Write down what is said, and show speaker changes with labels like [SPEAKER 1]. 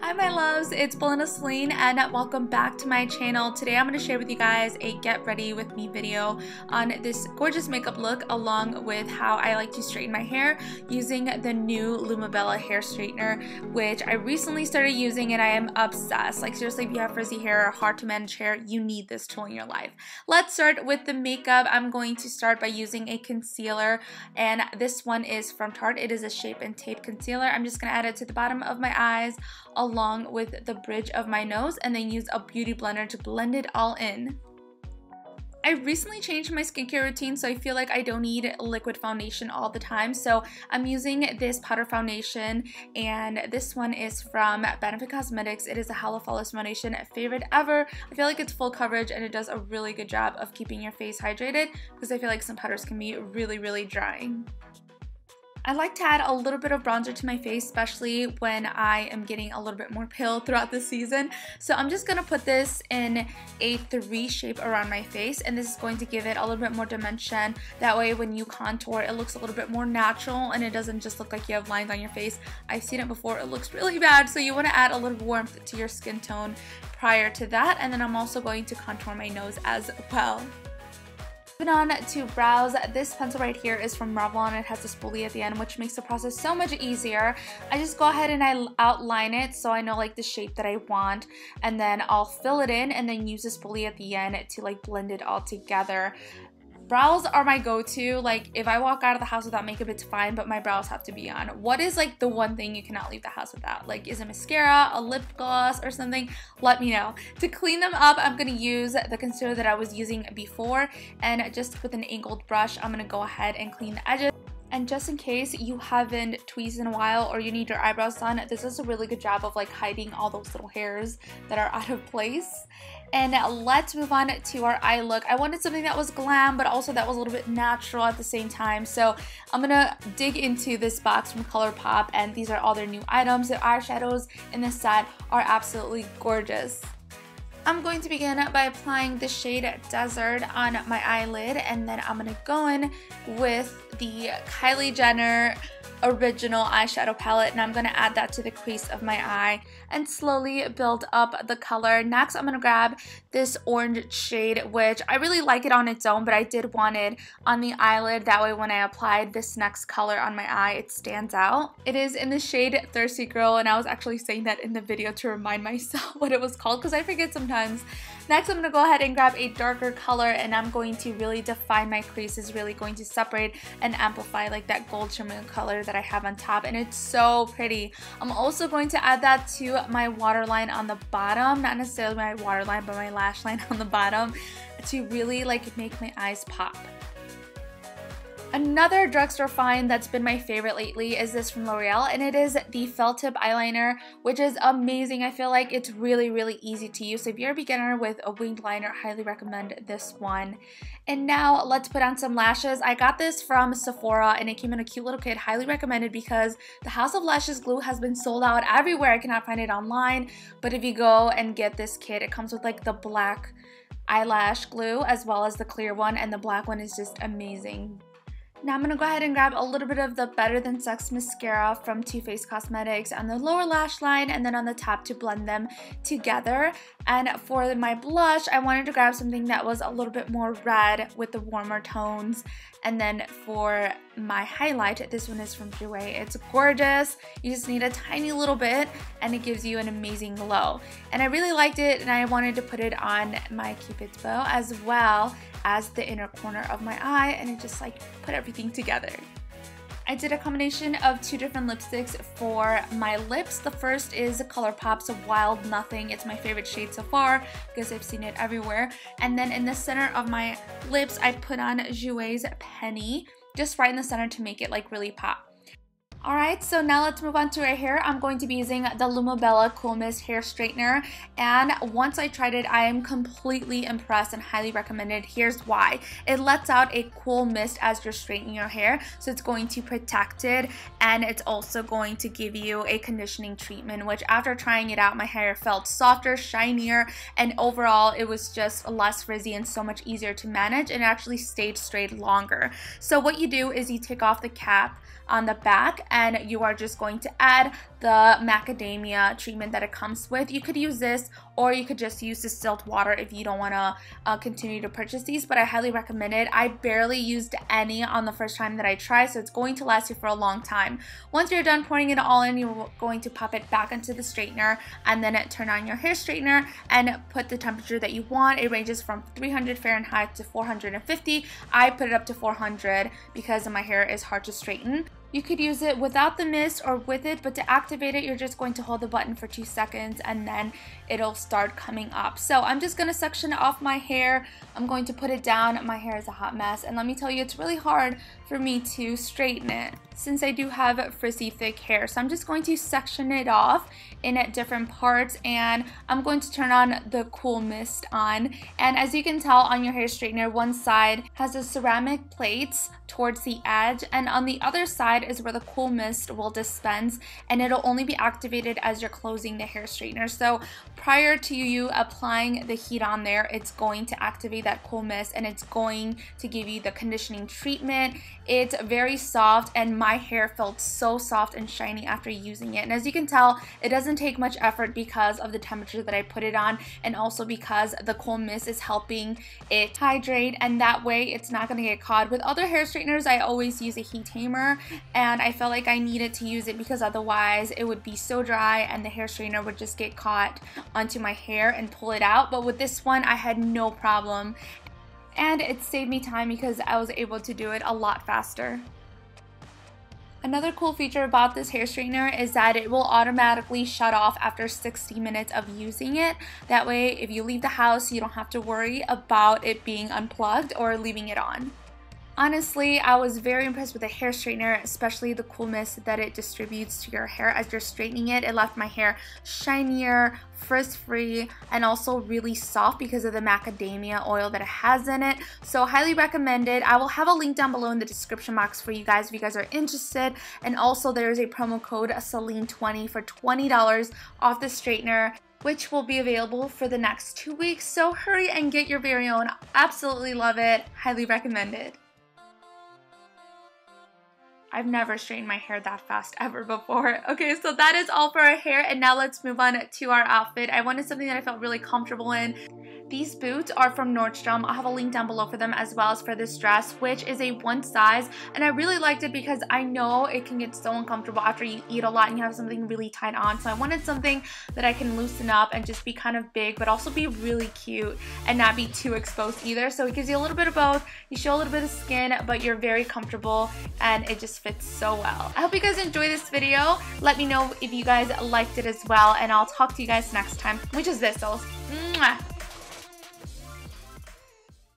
[SPEAKER 1] Hi my loves, it's Belinda Selene and welcome back to my channel. Today I'm going to share with you guys a get ready with me video on this gorgeous makeup look along with how I like to straighten my hair using the new Lumabella hair straightener which I recently started using and I am obsessed. Like seriously if you have frizzy hair or hard to manage hair, you need this tool in your life. Let's start with the makeup. I'm going to start by using a concealer and this one is from Tarte. It is a Shape and Tape concealer. I'm just going to add it to the bottom of my eyes along with the bridge of my nose and then use a beauty blender to blend it all in. I recently changed my skincare routine so I feel like I don't need liquid foundation all the time so I'm using this powder foundation and this one is from Benefit Cosmetics. It is a Hello Flawless Foundation favorite ever. I feel like it's full coverage and it does a really good job of keeping your face hydrated because I feel like some powders can be really really drying. I like to add a little bit of bronzer to my face, especially when I am getting a little bit more pale throughout the season. So I'm just to put this in a three shape around my face, and this is going to give it a little bit more dimension. That way when you contour, it looks a little bit more natural, and it doesn't just look like you have lines on your face. I've seen it before, it looks really bad, so you want to add a little warmth to your skin tone prior to that, and then I'm also going to contour my nose as well. Moving on to brows, this pencil right here is from Revlon. It has a spoolie at the end, which makes the process so much easier. I just go ahead and I outline it so I know like the shape that I want, and then I'll fill it in and then use the spoolie at the end to like blend it all together. Brows are my go-to. Like, if I walk out of the house without makeup, it's fine, but my brows have to be on. What is, like, the one thing you cannot leave the house without? Like, is it mascara, a lip gloss, or something? Let me know. To clean them up, I'm to use the concealer that I was using before, and just with an angled brush, I'm to go ahead and clean the edges. And just in case you haven't tweezed in a while or you need your eyebrows done, this does a really good job of like hiding all those little hairs that are out of place. And let's move on to our eye look. I wanted something that was glam, but also that was a little bit natural at the same time. So I'm gonna dig into this box from ColourPop and these are all their new items. The eyeshadows in this set are absolutely gorgeous. I'm going to begin by applying the shade Desert on my eyelid and then I'm going to go in with the Kylie Jenner original eyeshadow palette and I'm going to add that to the crease of my eye and slowly build up the color. Next, I'm going to grab this orange shade, which I really like it on its own, but I did want it on the eyelid. That way when I applied this next color on my eye, it stands out. It is in the shade Thirsty Girl, and I was actually saying that in the video to remind myself what it was called because I forget sometimes. Next, I'm going to go ahead and grab a darker color and I'm going to really define my creases, really going to separate and amplify like that gold shimmer color that I have on top and it's so pretty. I'm also going to add that to my waterline on the bottom, not necessarily my waterline, but my lash line on the bottom to really like make my eyes pop. Another drugstore find that's been my favorite lately is this from L'Oreal and it is the felt tip eyeliner which is amazing. I feel like it's really really easy to use. So if you're a beginner with a winged liner, I highly recommend this one. And now let's put on some lashes. I got this from Sephora and it came in a cute little kit. Highly recommended because the House of Lashes glue has been sold out everywhere. I cannot find it online. But if you go and get this kit, it comes with like the black eyelash glue as well as the clear one and the black one is just amazing. Now I'm going to go ahead and grab a little bit of the Better Than Sex mascara from Too Faced Cosmetics on the lower lash line and then on the top to blend them together. And for my blush, I wanted to grab something that was a little bit more red with the warmer tones. And then for my highlight, this one is from Jouer. It's gorgeous. You just need a tiny little bit and it gives you an amazing glow. And I really liked it and I wanted to put it on my Cupid's bow as well as the inner corner of my eye and it just like put everything together. I did a combination of two different lipsticks for my lips. The first is ColourPop's Wild Nothing. It's my favorite shade so far because I've seen it everywhere. And then in the center of my lips, I put on Jouer's Penny, just right in the center to make it like really pop. Alright, so now let's move on to our hair. I'm going to be using the Lumabella Cool Mist Hair Straightener. And once I tried it, I am completely impressed and highly recommended. Here's why. It lets out a cool mist as you're straightening your hair. So it's going to protect it. And it's also going to give you a conditioning treatment, which after trying it out, my hair felt softer, shinier, and overall it was just less frizzy and so much easier to manage and actually stayed straight longer. So what you do is you take off the cap on the back and you are just going to add the macadamia treatment that it comes with. You could use this or you could just use the distilled water if you don't want to uh, continue to purchase these, but I highly recommend it. I barely used any on the first time that I tried, so it's going to last you for a long time. Once you're done pouring it all in, you're going to pop it back into the straightener and then turn on your hair straightener and put the temperature that you want. It ranges from 300 Fahrenheit to 450. I put it up to 400 because my hair is hard to straighten. You could use it without the mist or with it, but to activate it, you're just going to hold the button for two seconds and then it'll start coming up. So I'm just going to section off my hair. I'm going to put it down. My hair is a hot mess. And let me tell you, it's really hard for me to straighten it since I do have frizzy thick hair. So I'm just going to section it off in at different parts and I'm going to turn on the cool mist on. And as you can tell on your hair straightener, one side has the ceramic plates towards the edge and on the other side is where the cool mist will dispense and it'll only be activated as you're closing the hair straightener. So prior to you applying the heat on there, it's going to activate that cool mist and it's going to give you the conditioning treatment. It's very soft and my hair felt so soft and shiny after using it. And as you can tell, it doesn't take much effort because of the temperature that I put it on and also because the cool mist is helping it hydrate and that way it's not going to get caught. With other hair straighteners, I always use a heat tamer and I felt like I needed to use it because otherwise it would be so dry and the hair straightener would just get caught onto my hair and pull it out. But with this one, I had no problem and it saved me time because I was able to do it a lot faster. Another cool feature about this hair straightener is that it will automatically shut off after 60 minutes of using it. That way, if you leave the house, you don't have to worry about it being unplugged or leaving it on. Honestly, I was very impressed with the hair straightener, especially the coolness that it distributes to your hair as you're straightening it. It left my hair shinier, frizz-free, and also really soft because of the macadamia oil that it has in it. So highly recommended. I will have a link down below in the description box for you guys if you guys are interested. And also there is a promo code Selene20 for $20 off the straightener which will be available for the next two weeks. So hurry and get your very own. Absolutely love it. Highly recommended. I've never straightened my hair that fast ever before. Okay, so that is all for our hair and now let's move on to our outfit. I wanted something that I felt really comfortable in. These boots are from Nordstrom. I'll have a link down below for them as well as for this dress, which is a one size. And I really liked it because I know it can get so uncomfortable after you eat a lot and you have something really tight on. So I wanted something that I can loosen up and just be kind of big, but also be really cute and not be too exposed either. So it gives you a little bit of both. You show a little bit of skin, but you're very comfortable and it just fits so well. I hope you guys enjoy this video. Let me know if you guys liked it as well, and I'll talk to you guys next time, which is this. So, mwah.